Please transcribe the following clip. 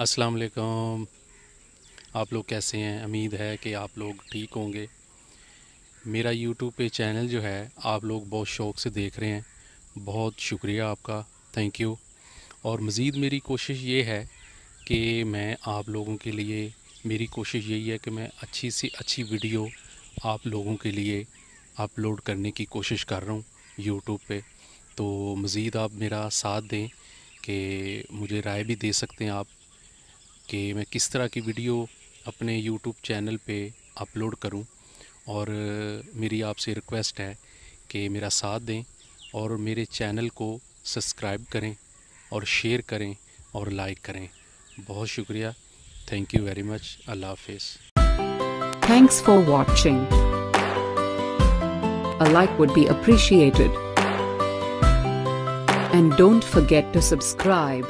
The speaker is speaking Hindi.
अस्सलाम वालेकुम आप लोग कैसे हैं? उम्मीद है कि आप लोग ठीक होंगे। मेरा यूट्यूब पे चैनल जो है, आप लोग बहुत शौक़ से देख रहे हैं। बहुत शुक्रिया आपका। थैंक यू और मज़ीद मेरी कोशिश ये है कि मैं आप लोगों के लिए, मेरी कोशिश यही है कि मैं अच्छी सी अच्छी वीडियो आप लोगों के लिए अपलोड करने की कोशिश कर रहा हूँ यूट्यूब पे। तो मज़ीद आप मेरा साथ दें कि मुझे राय भी दे सकते हैं आप। कि मैं किस तरह की वीडियो अपने यूट्यूब चैनल पे अपलोड करूँ और मेरी आपसे रिक्वेस्ट है कि मेरा साथ दें और मेरे चैनल को सब्सक्राइब करें और शेयर करें और लाइक करें बहुत शुक्रिया थैंक यू वेरी मच अल्लाह हाफिज़ Thanks for watching. A like would be appreciated. And don't forget to subscribe.